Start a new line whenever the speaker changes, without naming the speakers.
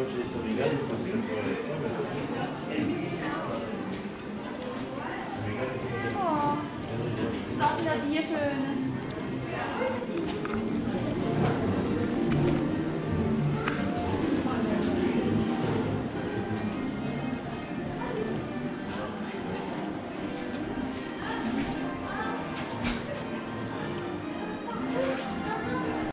Oh, das ist ja die schöne.